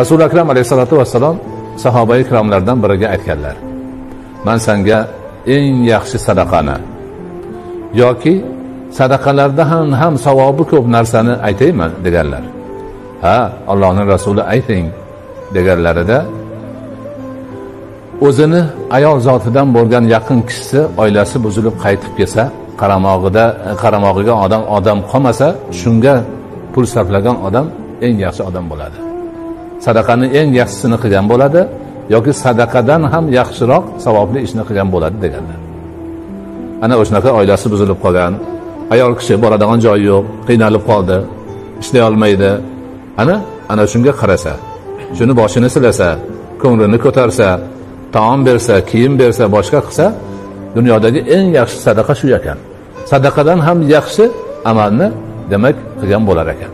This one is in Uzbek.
rasuli akram alayhissalotu vassalom sahoba ikromlardan biriga aytganlar man sanga eng yaxshi sadaqani yoki sadaqalarda ham ham savobi ko'p narsani aytayman deganlar. Ha allohni rasuli ayting deganlarida o'zini ayol zotidan bo'lgan yaqin kishisi oilasi buzilib qaytib kelsa qaramog'ida qaramog'iga odam odam qolmasa shunga pul sarflagan odam eng yaxshi odam bo'ladi. Sadaqani eng yaxshisini qilgan bo'ladi yoki sadaqadan ham yaxshiroq savobli ishni qilgan bo'ladi deganlar. Ana o'shanaqa oilasi buzilib qolgan. Ayol kishi boradigan joyi yo'q qiynalib qoldi ishlay olmaydi. Ana ana shunga qarasa shuni boshini silasa ko'nglini ko'tarsa taom bersa kiyim bersa boshqa qilsa dunyodagi eng yaxshi sadaqa shu ekan. Sadaqadan ham yaxshi amalni demak qilgan bo'lar ekan.